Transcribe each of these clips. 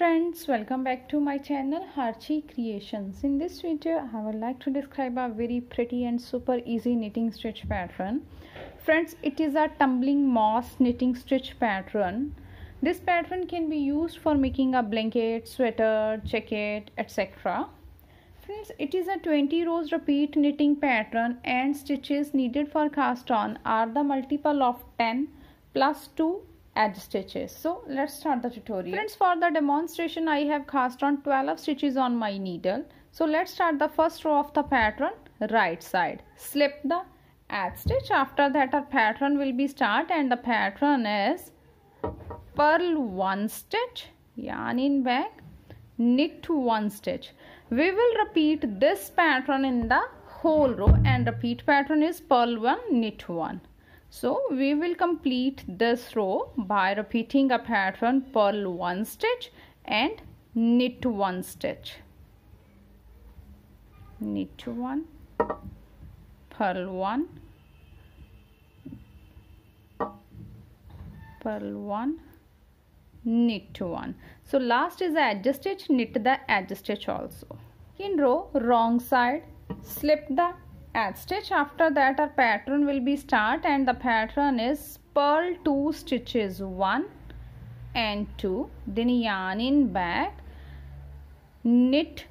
friends welcome back to my channel Harji Creations. In this video I would like to describe a very pretty and super easy knitting stitch pattern. Friends it is a tumbling moss knitting stitch pattern. This pattern can be used for making a blanket sweater jacket etc friends it is a 20 rows repeat knitting pattern and stitches needed for cast on are the multiple of 10 plus 2 edge stitches. So let's start the tutorial. Friends for the demonstration i have cast on 12 stitches on my needle. So let's start the first row of the pattern right side. Slip the edge stitch. After that our pattern will be start and the pattern is purl one stitch yarn in back knit one stitch. We will repeat this pattern in the whole row and repeat pattern is purl one knit one so we will complete this row by repeating a pattern purl one stitch and knit one stitch. Knit to one, purl one, purl one, knit one. So last is the edge stitch, knit the edge stitch also. In row wrong side, slip the edge stitch after that our pattern will be start and the pattern is purl two stitches one and two. Then yarn in back knit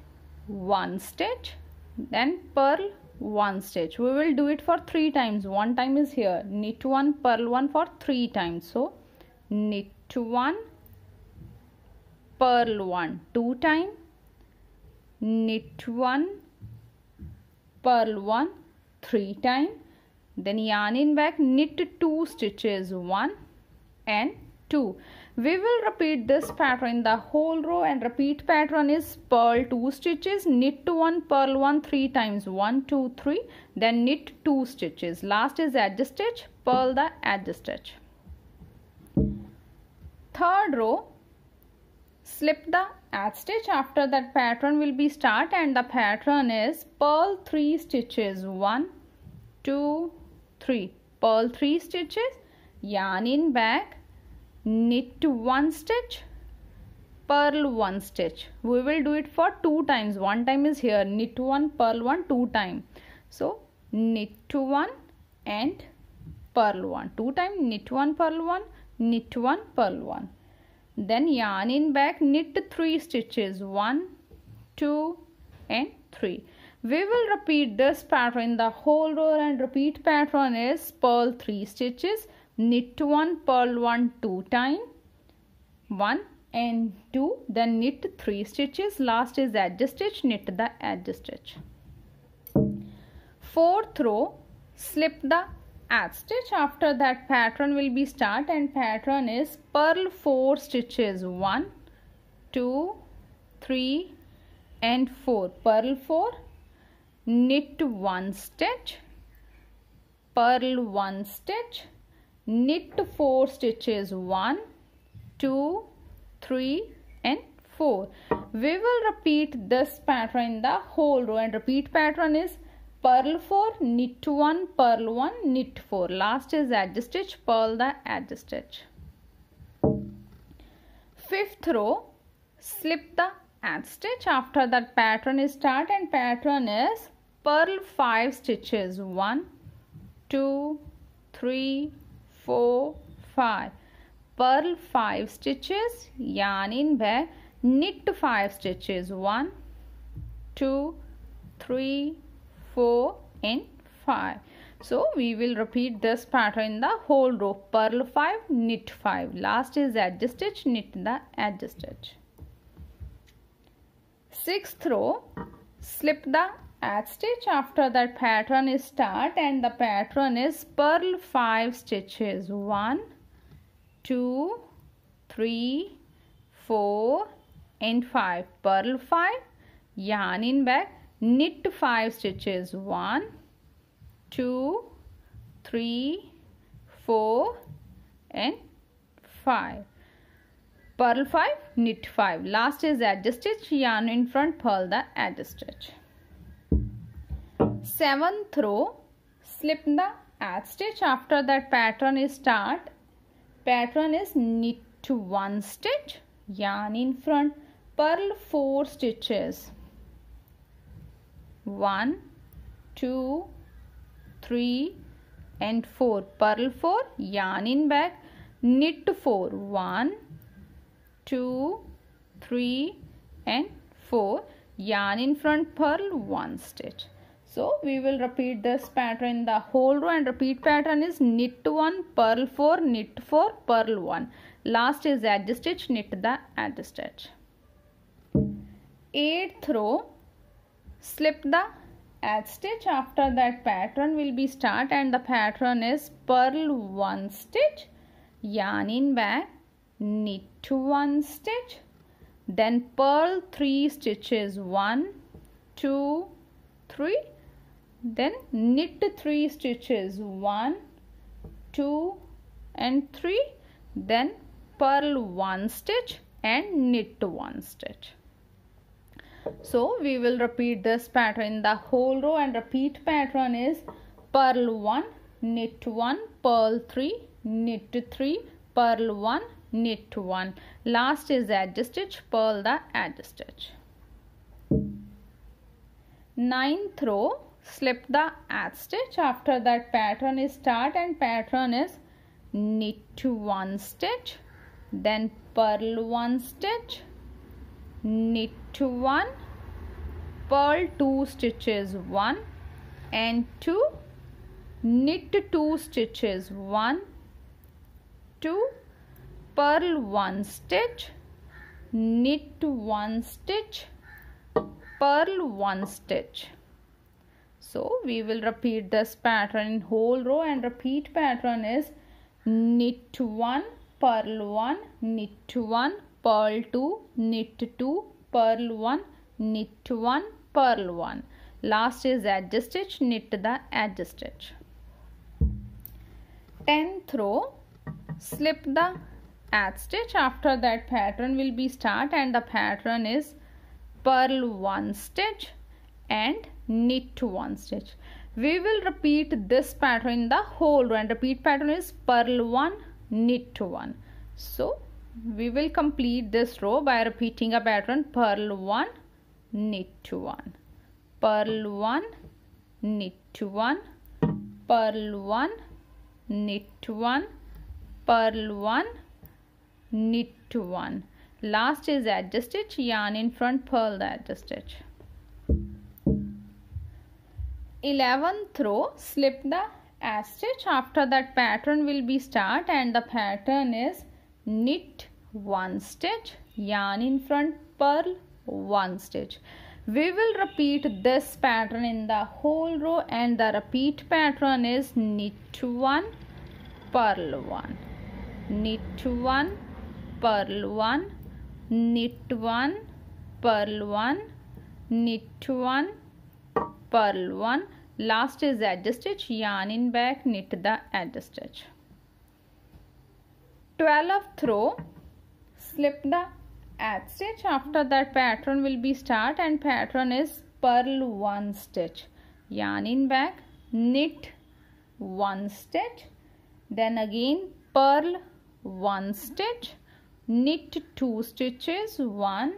one stitch then purl one stitch. We will do it for three times. One time is here. Knit one purl one for three times. So knit one purl one. Two time knit one purl 1 3 time. Then yarn in back knit 2 stitches 1 and 2 we will repeat this pattern the whole row and repeat pattern is purl 2 stitches knit 1 purl 1 3 times 1 2 3 then knit 2 stitches. Last is edge stitch purl the edge stitch. Third row slip the edge stitch. After that pattern will be start and the pattern is purl 3 stitches. 1 2 3 purl 3 stitches yarn in back knit 1 stitch purl 1 stitch. We will do it for two times. One time is here knit 1 purl 1 two time. So knit 1 and purl 1 two time knit 1 purl 1 knit 1 purl 1 then yarn in back knit 3 stitches. 1 2 and 3 we will repeat this pattern. The whole row and repeat pattern is purl 3 stitches. Knit 1 purl 1 2 time. 1 and 2 then knit 3 stitches. Last is edge stitch knit the edge stitch. Fourth row slip the edge stitch. After that pattern will be start and pattern is purl 4 stitches. 1 2 3 and 4 purl 4 knit 1 stitch. Purl 1 stitch knit 4 stitches. 1 2 3 and 4 we will repeat this pattern in the whole row and repeat pattern is purl 4 knit 1 purl 1 knit 4 last is edge stitch purl the edge stitch fifth row slip the edge stitch after that pattern is start and pattern is purl 5 stitches. 1 2 3 4 5 purl 5 stitches yarn in back knit 5 stitches. 1 2 3 4 and 5 so we will repeat this pattern in the whole row. Purl 5 knit 5 last is edge stitch knit the edge stitch sixth row slip the edge stitch. After that pattern is start and the pattern is purl 5 stitches. 1 2 3 4 and 5 purl 5 yarn in back knit 5 stitches. 1 2 3 4 and 5 purl 5 knit 5 last is edge stitch. Yarn in front purl the edge stitch. Seventh row slip the edge stitch. After that pattern is start. Pattern is knit to 1 stitch. Yarn in front purl 4 stitches 1 2 3 and 4 purl 4 yarn in back. Knit 4 1 2 3 and 4 yarn in front. Purl 1 stitch. So we will repeat this pattern the whole row and repeat pattern is knit 1 purl 4 knit 4 purl 1 last is edge stitch knit the edge stitch. Eighth row slip the edge stitch. After that pattern will be start and the pattern is purl 1 stitch yarn in back knit to 1 stitch then purl 3 stitches one two three then knit 3 stitches 1 2 and 3 then purl 1 stitch and knit 1 stitch so we will repeat this pattern. In the whole row and repeat pattern is purl 1 knit 1 purl 3 knit 3 purl 1 knit 1 last is edge stitch purl the edge stitch. Ninth row slip the edge stitch. After that pattern is start and pattern is knit one stitch then purl one stitch knit 1 purl 2 stitches 1 and 2 knit 2 stitches 1 2 purl 1 stitch. Knit 1 stitch. Purl 1 stitch. So we will repeat this pattern in whole row and repeat pattern is knit 1 purl 1 knit 1 purl 2 knit 2 purl 1 knit 1 purl 1 last is edge stitch knit the edge stitch 10th row slip the edge stitch. After that pattern will be start and the pattern is purl 1 stitch and knit 1 stitch. We will repeat this pattern in the whole row and repeat pattern is purl 1 knit 1 so we will complete this row by repeating a pattern. Purl one knit to one. Purl one knit to one. Purl one knit to one. Purl 1 knit to 1 last is edge stitch. Yarn in front purl the edge stitch. 11th row slip the edge stitch. After that pattern will be start and the pattern is knit 1 stitch yarn in front purl 1 stitch. We will repeat this pattern in the whole row and the repeat pattern is knit 1 purl 1 knit 1 purl 1 knit 1 purl 1 knit 1 purl 1 last is edge stitch yarn in back knit the edge stitch 12th row slip the edge stitch. After that pattern will be start and pattern is purl 1 stitch. Yarn in back knit 1 stitch. Then again purl one stitch knit two stitches one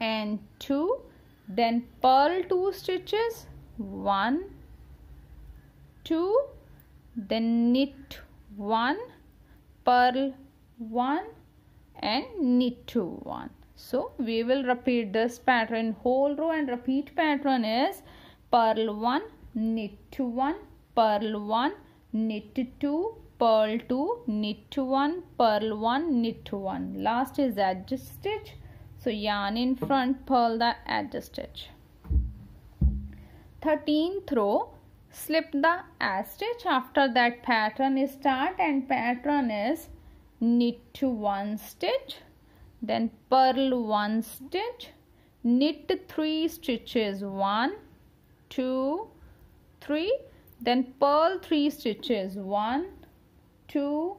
and two. Then purl two stitches one two. Then knit one purl one and knit two one. So we will repeat this pattern whole row and repeat pattern is purl one knit two one purl one knit two purl 2 knit 1 purl 1 knit 1 last is edge stitch. So yarn in front purl the edge stitch. 13th row slip the edge stitch. After that pattern is start and pattern is knit to 1 stitch. Then purl 1 stitch. Knit 3 stitches. One two three. Then purl 3 stitches. 1 2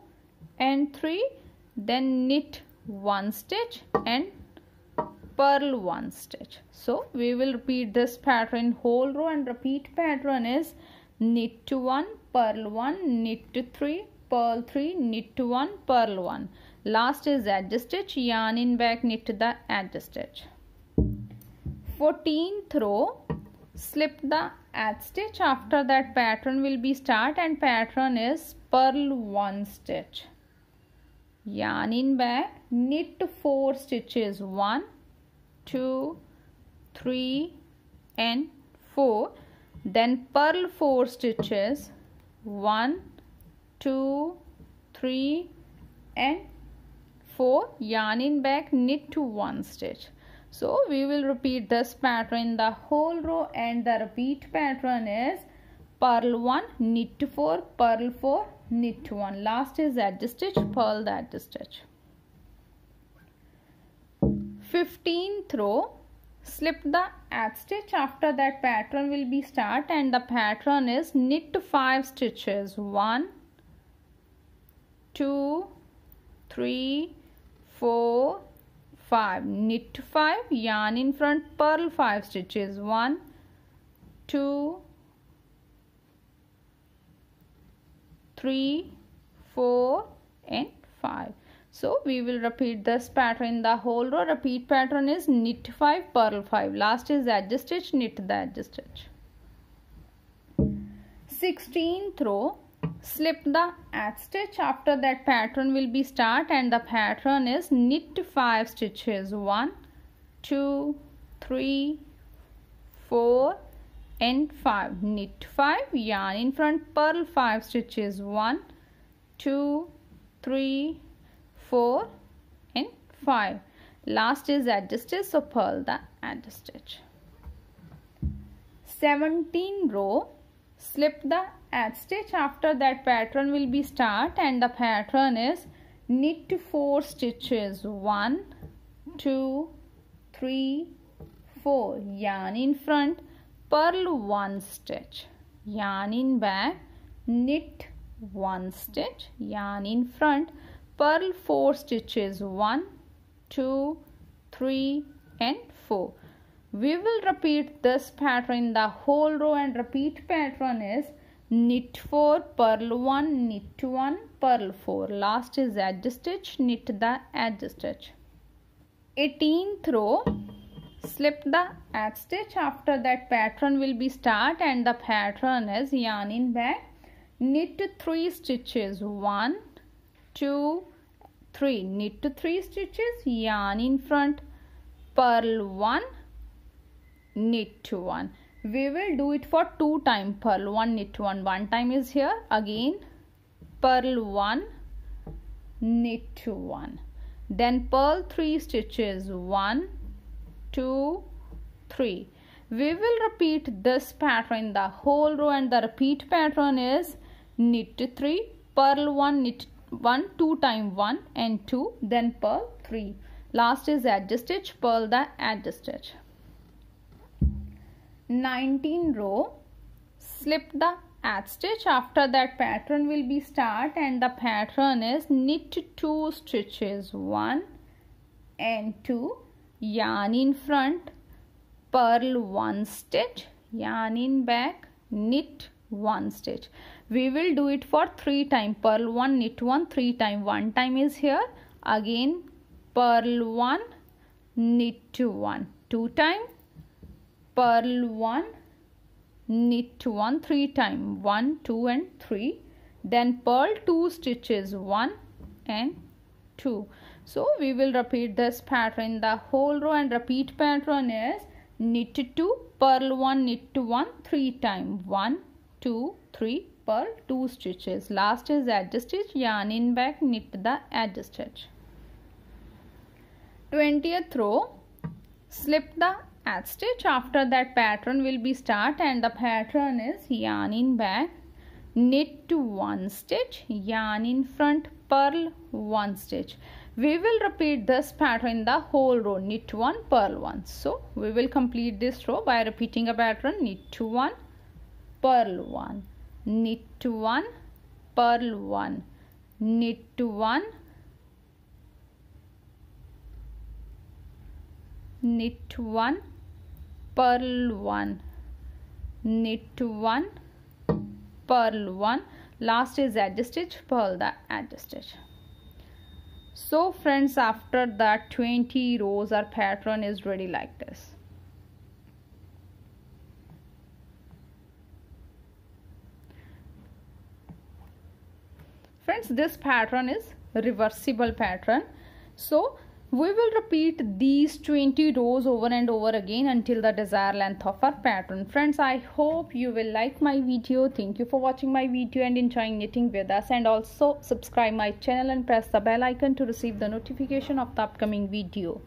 and 3 then knit one stitch and purl one stitch. So we will repeat this pattern whole row and repeat pattern is knit to 1 purl 1 knit to 3 purl 3 knit to 1 purl 1 last is edge stitch yarn in back knit to the edge stitch. 14th row slip the edge stitch. After that pattern will be start and pattern is purl one stitch. Yarn in back knit four stitches one two three and four. Then purl four stitches. One two three and 4 yarn in back knit to one stitch. So we will repeat this pattern. The whole row and the repeat pattern is purl 1 knit 4 purl 4 knit 1 last is edge stitch purl edge stitch 15th row slip the edge stitch. After that pattern will be start and the pattern is knit 5 stitches. 1 2 3 4 5 knit 5 yarn in front purl 5 stitches. 1 2 3 4 and 5 so we will repeat this pattern. The whole row repeat pattern is knit 5 purl 5 last is edge stitch knit the edge stitch. 16th row slip the edge stitch. After that pattern will be start and the pattern is knit 5 stitches. 1 2 3 4 and 5 knit 5 yarn in front purl 5 stitches. 1 2 3 4 and 5 last is stitch so purl the edge stitch 17 row slip the edge stitch after that pattern will be start and the pattern is knit four stitches. One two three four. Yarn in front purl one stitch. Yarn in back knit one stitch. Yarn in front purl four stitches one two three and four. We will repeat this pattern. The whole row and repeat pattern is knit 4 purl 1 knit 1 purl 4 last is edge stitch knit the edge stitch. 18th row slip the edge stitch. After that pattern will be start and the pattern is yarn in back. Knit 3 stitches 1 2 3 knit 3 stitches. Yarn in front. Purl 1 knit to 1 we will do it for two time. Purl 1 knit 1 one time is here. Again. Purl 1 knit to 1 then purl 3 stitches. 1 2 3 we will repeat this pattern. The whole row and the repeat pattern is knit 3 purl 1 knit 1 2 time 1 and 2 then purl 3 last is edge stitch purl the edge stitch 19 row slip the edge stitch after that pattern will be start and the pattern is knit two stitches. One and two. Yarn in front purl one stitch. Yarn in back knit one stitch. We will do it for three time. Purl one knit one three time. One time is here. Again purl one knit one. Two time. Purl 1 knit 1 3 time. 1 2 and 3 then purl 2 stitches. 1 and 2 so we will repeat this pattern. The whole row and repeat pattern is knit 2 purl 1 knit 1 3 time. 1 2 3 purl 2 stitches. Last is edge stitch. Yarn in back knit the edge stitch. 20th row slip the edge stitch. After that pattern will be start and the pattern is yarn in back knit to one stitch yarn in front purl one stitch. We will repeat this pattern in the whole row knit one purl one. So we will complete this row by repeating a pattern knit to one purl one. Knit one purl one. Knit to one. Knit one purl 1 knit 1 purl 1 last is edge stitch purl the edge stitch so friends after that 20 rows our pattern is ready like this friends this pattern is reversible pattern so we will repeat these 20 rows over and over again until the desired length of our pattern. Friends, I hope you will like my video. Thank you for watching my video and enjoying knitting with us. And also subscribe my channel and press the bell icon to receive the notification of the upcoming video.